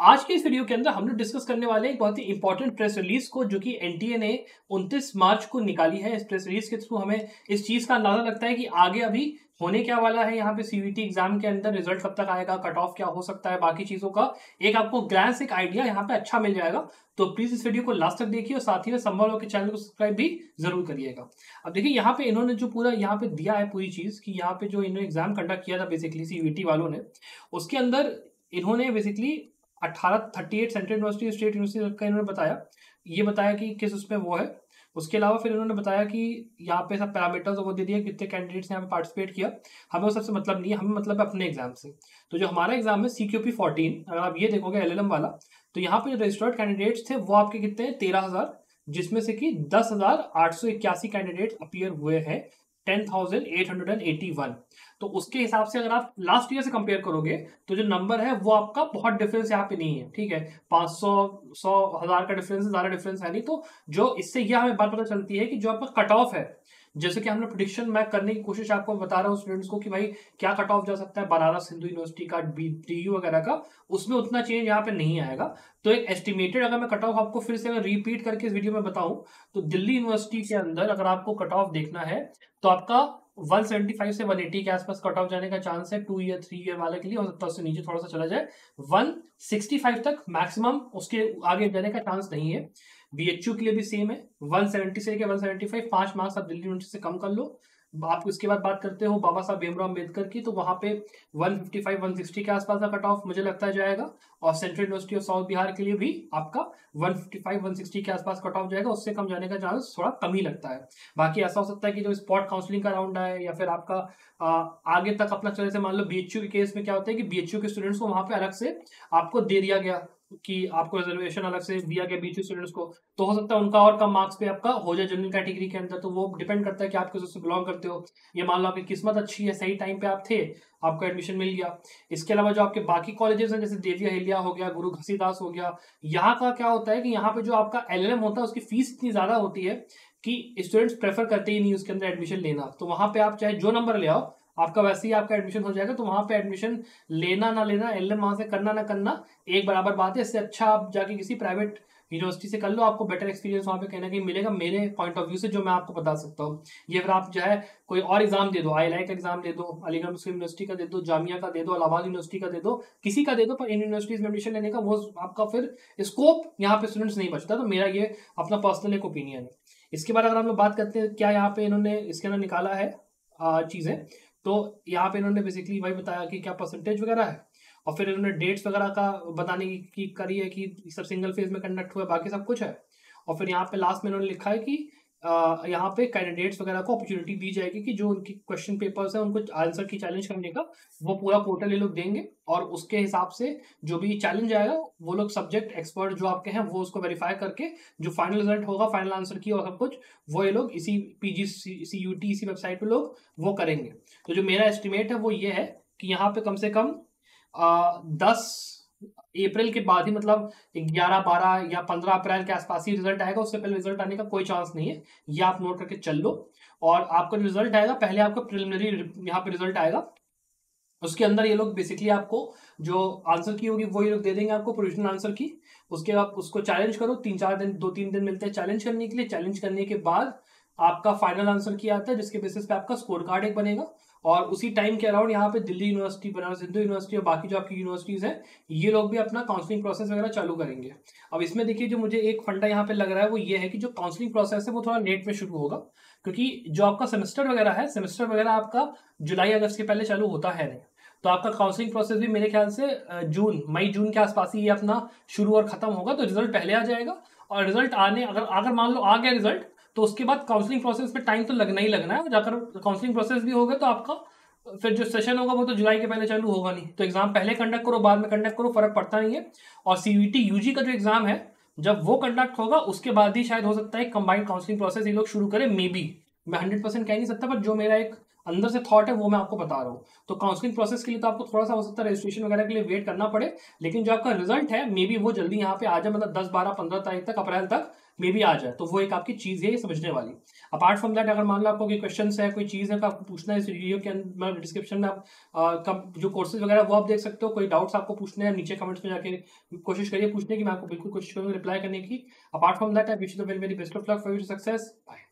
आज के इस वीडियो के अंदर हम लोग डिस्कस करने वाले हैं एक बहुत ही इंपॉर्टेंट प्रेस रिलीज़ को, जो कि एनटीए ने 29 मार्च को निकाली है। इस प्रेस रिलीज़ के थ्रू हमें इस चीज़ का अंदाज़ा लगता है कि आगे अभी होने क्या वाला है यहाँ पे सीवीटी एग्ज़ाम के अंदर रिज़ल्ट कब तक आएगा कट ऑफ़ क्या हो सकता है, बाकी चीज़ों का। एक आपको ग्लैंस एक आइडिया यहाँ पे अच्छा मिल जाएगा। तो प्लीज़ इस वीडियो को लास्ट तक देखिए और साथ ही में संभव के चैनल को सब्सक्राइब भी ज़रूर करिएगा। अब देखिए, यहाँ पे इन्होंने जो पूरा यहाँ पे दिया है पूरी चीज़ की यहाँ पे जो इन्होंने एग्ज़ाम कंडक्ट किया था बेसिकली सीवीटी वालों ने, उसके अंदर इन्होंने बेसिकली अट्ठारह thirty eight central university state university का इन्होंने बताया। ये बताया कि किस उसमें वो है। उसके अलावा फिर इन्होंने बताया कि यहाँ पे सब पैरामीटर्स वो दे दिया कितने कैंडिडेट्स ने यहाँ पे पार्टिसिपेट किया। हमें वो सबसे मतलब नहीं है, हमें मतलब है अपने एग्ज़ाम से। तो जो हमारा एग्ज़ाम है सी क्यू पी फोर्टीन अगर आप ये देखोगे एल एल एम वाला तो यहाँ पे जो रजिस्टर्ड कैंडिडेट्स थे, वो आपके कितने तेरह हज़ार, जिसमें से कि दस हज़ार आठ सौ इक्यासी कैंडिडेट अपियर हुए हैं। Ten thousand eight hundred and eighty one तो उसके हिसाब से अगर आप लास्ट ईयर से कंपेयर करोगे तो जो नंबर है, वो आपका बहुत डिफरेंस यहाँ पे नहीं है, ठीक है? पाँच सौ सौ हज़ार का डिफरेंस ज़्यादा डिफरेंस है नहीं तो जो इससे यह हमें बात पता चलती है कि जो आपका कट ऑफ़ है जैसे कि हमने प्रोडिक्शन मैं करने की कोशिश आपको बता रहा हूँ स्टूडेंट्स को कि भाई क्या कट ऑफ़ जा सकता है? बनारस हिंदू यूनिवर्सिटी का डी वगैरह का, उसमें उतना चेंज यहाँ पे नहीं आएगा। तो एक एस्टिमेटेड अगर मैं कट ऑफ़ आपको फिर से अगर रिपीट करके इस वीडियो में बताऊँ तो दिल्ली यूनिवर्सिटी के अंदर अगर आपको कट ऑफ़ देखना है तो आपका 175 से 180 के आसपास कट ऑफ़ जाने का चांस है। टू ईयर थ्री ईयर वाले के लिए, हो सकता उससे नीचे थोड़ा सा चला जाए। 165 तक मैक्सिमम उसके आगे जाने का चांस नहीं है। बीएचयू के लिए भी सेम है। 170 से लेकर 175 पाँच मार्क्स आप दिल्ली यूनिवर्सिटी से कम कर लो। आप उसके बाद बात करते हो बाबा साहब भीमराव अंबेडकर की तो वहाँ पे 155 160 के आसपास का कट ऑफ़ मुझे लगता है जाएगा। और central university of south Bihar के लिए भी आपका 155 160 के आसपास कट ऑफ़ जाएगा। उससे कम जाने का चांस थोड़ा कम ही लगता है। बाकी ऐसा हो सकता है कि जो स्पॉट काउंसलिंग का राउंड आए या फिर आपका आ, आगे तक अपना चले से मान लो बीएचयू के केस में क्या होता है कि बीएचयू के स्टूडेंट्स को वहाँ पे अलग से आपको दे दिया गया। कि आपको रिजर्वेशन अलग से दिया गया बीच स्टूडेंट्स को तो हो सकता है उनका और कम मार्क्स पे आपका हो जाए जनरल कैटेगरी के अंदर तो वो डिपेंड करता है कि आप किस उससे बिलोंग करते हो। ये मान लो आपकी किस्मत अच्छी है, सही टाइम पे आप थे, आपको एडमिशन मिल गया। इसके अलावा जो आपके बाकी कॉलेजेस हैं, जैसे देविया हिलिया हो गया, गुरु घसीदास हो गया, यहाँ का क्या होता है कि यहाँ पे जो आपका एलएम होता है, उसकी फ़ीस इतनी ज़्यादा होती है कि स्टूडेंट्स प्रेफर करते ही नहीं उसके अंदर एडमिशन लेना। तो वहाँ पे आप चाहे जो नंबर ले आओ आपका वैसे ही आपका एडमिशन हो जाएगा तो वहाँ पे एडमिशन लेना ना लेना एल एम वहाँ से करना ना करना, एक बराबर बात है। इससे अच्छा आप जाके किसी प्राइवेट यूनिवर्सिटी से कर लो, आपको बेटर एक्सपीरियंस वहाँ पे कहना कि मिलेगा। मेरे पॉइंट ऑफ़ व्यू से जो मैं आपको बता सकता हूँ, ये फिर आप जो है कोई और एग्ज़ाम दे दो आई लाइक एग्ज़ाम दे दो अलीगढ़ मुस्लिम यूनिवर्सिटी का दे दो जामिया का दे दो इलाहाबाद यूनिवर्सिटी का दे दो, किसी का दे दो, पर इन यूनिवर्सिटीज में एडमिशन लेने का वो आपका फिर स्कोप यहाँ पे स्टूडेंट्स नहीं बचता। तो मेरा ये अपना पर्सनल एक ओपिनियन है। इसके बाद अगर हम लोग बात करते हैं, क्या यहाँ पे इन्होंने, इसके अंदर निकाला है चीज़ें तो यहाँ पे इन्होंने बेसिकली वही बताया कि क्या परसेंटेज वगैरह है? और फिर इन्होंने डेट्स वगैरह का बताने की करी है कि सब सिंगल फ़ेज़ में कंडक्ट हुआ बाकी सब कुछ है। और फिर यहाँ पे लास्ट में इन्होंने लिखा है कि यहाँ पे कैंडिडेट्स वगैरह को अपॉर्चुनिटी दी जाएगी कि जो उनकी क्वेश्चन पेपर्स है उनको आंसर की चैलेंज करने का वो पूरा पोर्टल ये लोग देंगे और उसके हिसाब से जो भी चैलेंज आएगा वो लोग सब्जेक्ट एक्सपर्ट जो आपके हैं वो उसको वेरीफाई करके जो फाइनल रिज़ल्ट होगा फाइनल आंसर की और सब कुछ वो ये लोग इसी पीजी सी यू टी इसी वेबसाइट पर लोग वो करेंगे। तो जो मेरा एस्टिमेट है वो ये है कि यहाँ पे कम से कम आ, दस अप्रैल के बाद ही मतलब ग्यारह, बारह या पंद्रह अप्रैल के आसपास ही रिज़ल्ट आएगा, उससे पहले रिज़ल्ट आने का कोई चांस नहीं है। ये आप नोट करके चल लो। और आपका रिज़ल्ट आएगा, पहले आपका प्रिलिमिनरी यहाँ पे रिज़ल्ट आएगा। उसके अंदर ये लोग बेसिकली आपको जो आंसर की होगी, वो ये लोग दे देंगे आपको प्रोविजनल आंसर की। उसके बाद उसको चैलेंज करो, तीन, चार दिन, दो, तीन दिन मिलते हैं चैलेंज करने के लिए। चैलेंज करने के बाद आपका फाइनल आंसर किया आता है, जिसके बेसिस पे आपका स्कोर कार्ड एक बनेगा। और उसी टाइम के अराउंड यहाँ पे दिल्ली यूनिवर्सिटी बनारस हिंदू यूनिवर्सिटी और बाकी जो आपकी यूनिवर्सिटीज हैं, ये लोग भी अपना काउंसलिंग प्रोसेस वगैरह चालू करेंगे। अब इसमें देखिए जो मुझे एक फंडा यहाँ पे लग रहा है, वो ये है कि जो काउंसलिंग प्रोसेस है, वो थोड़ा लेट में शुरू होगा, क्योंकि जो आपका सेमेस्टर वगैरह है सेमेस्टर वगैरह आपका जुलाई, अगस्त के पहले चालू होता है नहीं। तो आपका काउंसलिंग प्रोसेस भी मेरे ख्याल से जून, मई, जून के आसपास ही ये अपना शुरू और खत्म होगा तो रिज़ल्ट पहले आ जाएगा। और रिज़ल्ट आने, अगर अगर मान लो आ गया रिज़ल्ट तो उसके बाद काउंसलिंग प्रोसेस पे टाइम तो लगना ही लगना है। जाकर काउंसलिंग प्रोसेस भी होगा तो आपका, फिर जो सेशन होगा वो तो जुलाई के पहले चालू होगा नहीं। तो एग्ज़ाम पहले कंडक्ट करो, बाद में कंडक्ट करो, फ़र्क पड़ता नहीं है। और सीवीटी यूजी का जो एग्ज़ाम है, जब वो कंडक्ट होगा, उसके बाद ही शायद हो सकता है कंबाइंड काउंसलिंग प्रोसेस ये लोग शुरू करें मे बी मैं हंड्रेड परसेंट कह नहीं सकता पर जो मेरा एक अंदर से थॉट है, वो मैं आपको बता रहा हूँ। तो काउंसलिंग प्रोसेस के लिए तो आपको थोड़ा सा हो सकता है रजिस्ट्रेशन वगैरह के लिए वेट करना पड़े, लेकिन जो आपका रिज़ल्ट है मे बी वो जल्दी यहाँ पे आ जाए मतलब दस, बारह, पंद्रह तारीख तक, अप्रैल तक मे बी आ जाए तो वो एक आपकी चीज़ है समझने वाली। अपार्ट फ्रॉम दैट अगर मान लो आपको कोई क्वेश्चन है, कोई चीज़ है तो आपको पूछना है इस वीडियो के अंदर डिस्क्रिप्शन में आप जो कोर्सेज वगैरह, वो आप देख सकते हो, कोई डाउट्स आपको पूछने हैं, नीचे कमेंट्स में जाके कोशिश करिए पूछने की, मैं आपको बिल्कुल कोशिश करूँगा रिप्लाई करने की। Apart from that I wish the very very best of luck for success bye